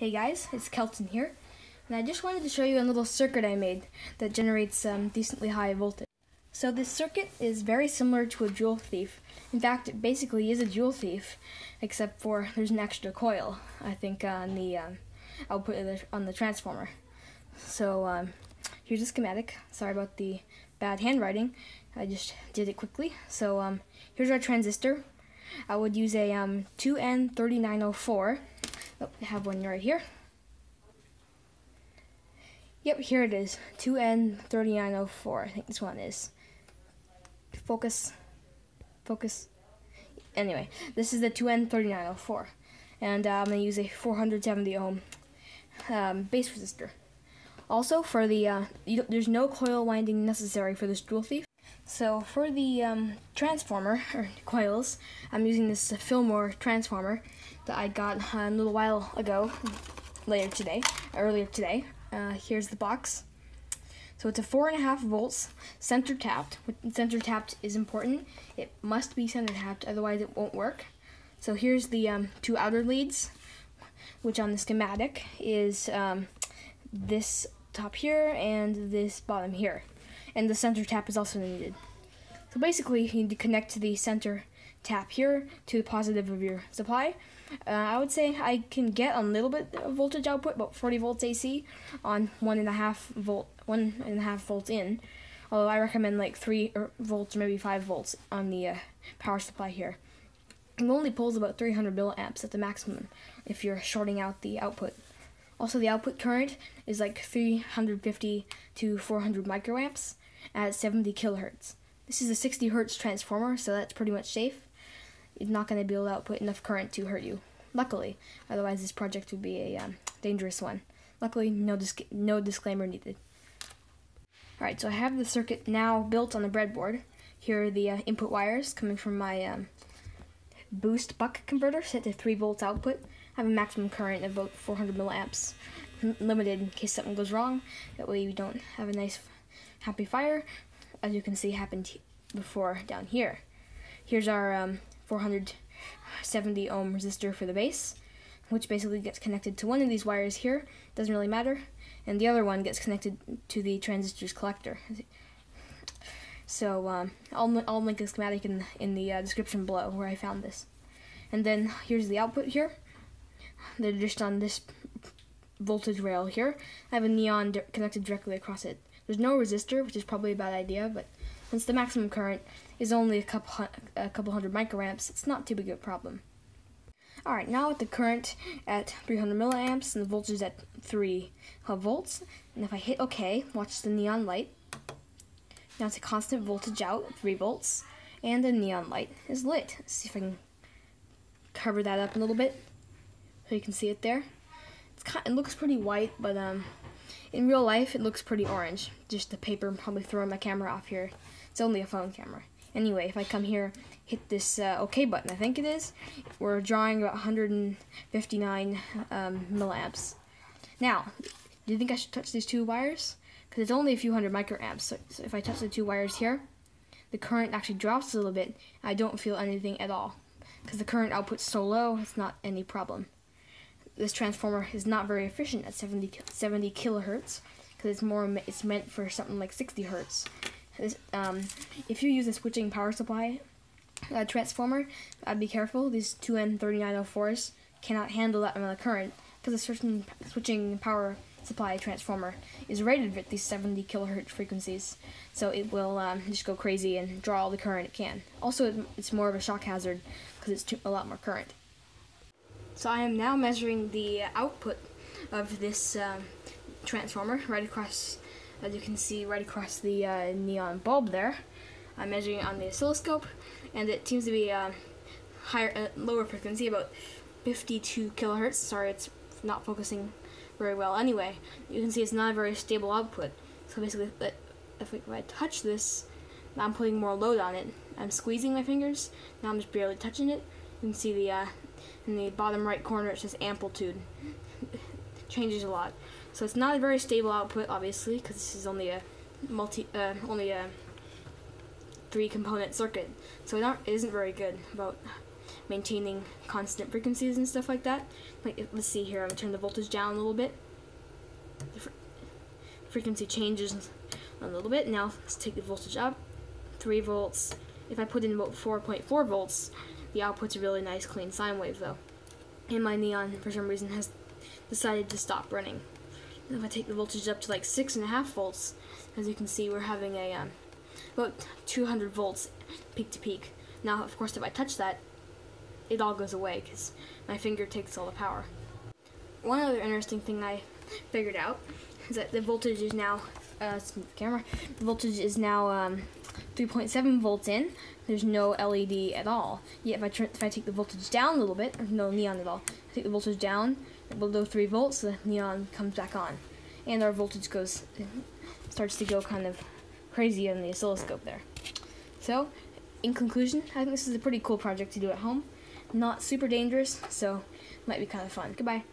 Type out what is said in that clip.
Hey guys, it's Kelton here, and I just wanted to show you a little circuit I made that generates um, decently high voltage. So this circuit is very similar to a joule thief. In fact, it basically is a joule thief, except for there's an extra coil, I think, on the um, output the, on the transformer. So um, here's a schematic. Sorry about the bad handwriting. I just did it quickly. So um, here's our transistor. I would use a 2N3904 Oh, I have one right here. Yep, here it is. 2N3904. I think this one is. Focus. Focus. Anyway, this is the 2N3904. And uh, I'm going to use a 470 ohm um, base resistor. Also, for the, uh, there's no coil winding necessary for this joule thief. So for the um, transformer, or coils, I'm using this uh, Fillmore transformer that I got a little while ago, later today, earlier today. Uh, here's the box. So it's a four and a half volts, center tapped. Center tapped is important. It must be center tapped, otherwise it won't work. So here's the um, two outer leads, which on the schematic is um, this top here and this bottom here. And the center tap is also needed. So basically, you need to connect to the center tap here to the positive of your supply. Uh, I would say I can get a little bit of voltage output, about 40 volts AC on one and a half volt, one and a half volts in. Although I recommend like three volts or maybe five volts on the uh, power supply here. It only pulls about 300 milliamps at the maximum if you're shorting out the output. Also, the output current is like 350 to 400 microamps at 70 kilohertz. This is a 60 hertz transformer, so that's pretty much safe it's not going to be able to output enough current to hurt you. Luckily, otherwise this project would be a um, dangerous one. Luckily, no, disc no disclaimer needed. Alright, so I have the circuit now built on the breadboard. Here are the uh, input wires coming from my um, boost buck converter set to 3 volts output. I have a maximum current of about 400 milliamps, limited in case something goes wrong. That way we don't have a nice happy fire, as you can see happened before down here. Here's our um, 470 ohm resistor for the base, which basically gets connected to one of these wires here, doesn't really matter, and the other one gets connected to the transistor's collector. So um, I'll, I'll link a schematic in, in the uh, description below where I found this. And then here's the output here. They're just on this voltage rail here. I have a neon connected directly across it. There's no resistor, which is probably a bad idea, but since the maximum current is only a couple, a couple hundred microamps, it's not too big of a problem. Alright, now with the current at 300 milliamps and the voltage at 3 volts, and if I hit OK, watch the neon light. Now it's a constant voltage out, 3 volts, and the neon light is lit. Let's see if I can cover that up a little bit so you can see it there. Kind, it looks pretty white, but um, in real life it looks pretty orange. Just the paper probably throwing my camera off here. It's only a phone camera. Anyway, if I come here, hit this uh, OK button, I think it is, we're drawing about 159 um, milliamps. Now, do you think I should touch these two wires? Because it's only a few hundred microamps, so, so if I touch the two wires here, the current actually drops a little bit. I don't feel anything at all. Because the current output's so low, it's not any problem. This transformer is not very efficient at 70, 70 kilohertz, because it's more it's meant for something like 60 hertz. This, um, if you use a switching power supply uh, transformer, I'd be careful. These 2N3904s cannot handle that amount of current because a certain switching power supply transformer is rated at these 70 kilohertz frequencies, so it will um, just go crazy and draw all the current it can. Also, it's more of a shock hazard because it's too, a lot more current. So I am now measuring the output of this um, transformer right across as you can see right across the uh, neon bulb there. I'm measuring it on the oscilloscope, and it seems to be uh, higher, uh, lower frequency, about 52 kilohertz. Sorry, it's not focusing very well. Anyway, you can see it's not a very stable output. So basically, if, if I touch this, I'm putting more load on it. I'm squeezing my fingers. Now I'm just barely touching it. You can see the uh, in the bottom right corner it says amplitude. changes a lot. So it's not a very stable output, obviously, because this is only a multi, uh, only a three-component circuit. So it, it isn't very good. About maintaining constant frequencies and stuff like that. Like, let's see here, I'm gonna turn the voltage down a little bit. The fr frequency changes a little bit. Now let's take the voltage up, 3 volts. If I put in about 4.4 volts, the output's a really nice clean sine wave though. And my neon, for some reason, has decided to stop running. if I take the voltage up to like 6.5 volts, as you can see, we're having a um, about 200 volts peak to peak. Now, of course, if I touch that, it all goes away because my finger takes all the power. One other interesting thing I figured out is that the voltage is now, uh, camera, the voltage is now um, 3.7 volts in. There's no LED at all. Yet if I turn, if I take the voltage down a little bit, no neon at all, I take the voltage down below 3 volts, the neon comes back on, and our voltage goes starts to go kind of crazy on the oscilloscope there. So, in conclusion, I think this is a pretty cool project to do at home. Not super dangerous, so might be kind of fun. Goodbye.